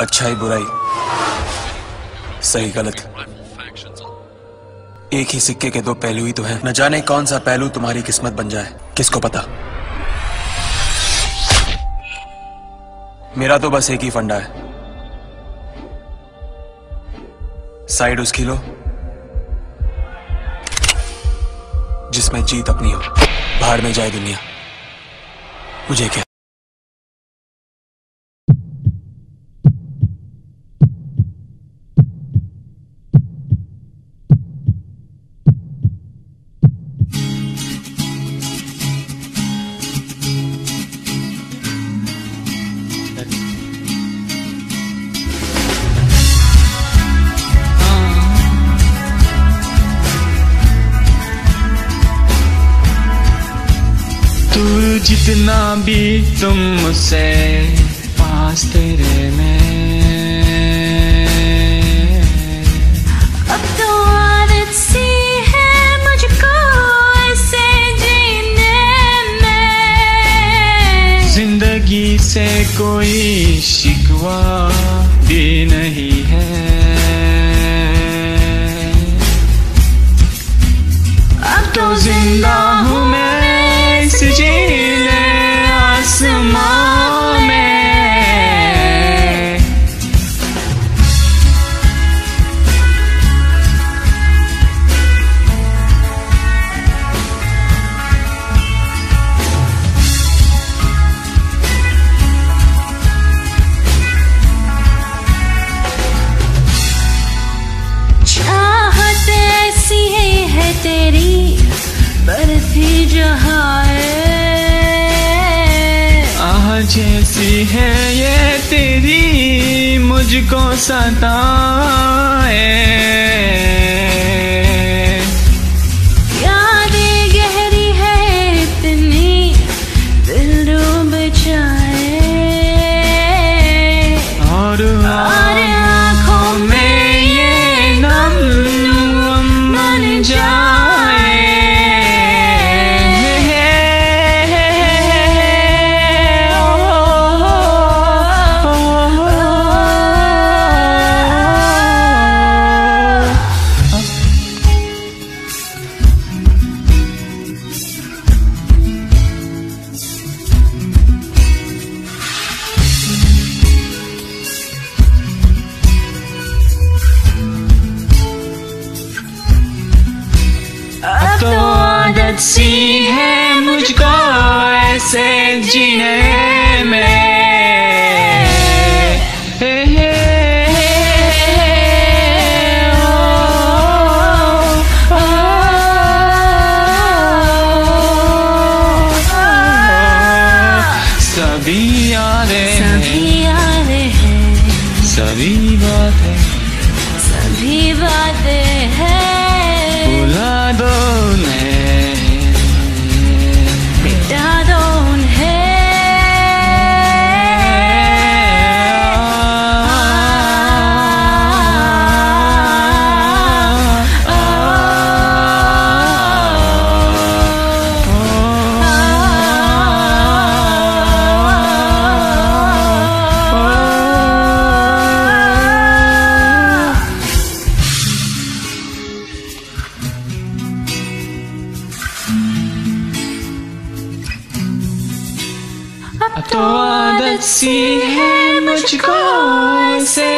अच्छाई बुराई। सही गलत। एक ही सिक्के के दो पहलू ही तो हैं। न जाने कौन सा पहलू तुम्हारी किस्मत बन जाए। किसको पता? मेरा तो बस एक ही फंडा है। साइड उसकी लो जिसमें जीत अपनी हो। भाड़ में जाए दुनिया। मुझे क्या? जितना भी तुम मुझसे पास तेरे में। अब तो आदत सी है मुझको ऐसे जीने में। ज़िंदगी से कोई शिकवा भी नहीं है। अब तो ज़िंदा हूँ मैं इस तेरी बरसी जहाँ आह जैसी है ये तेरी मुझको सताए सी है मुझको ऐसे जीने में। हे हे ओ, ओ, सभी यादें सभी यादें हैं। सभी बातें। सभी बातें हैं। Atorda si hemo chiko se.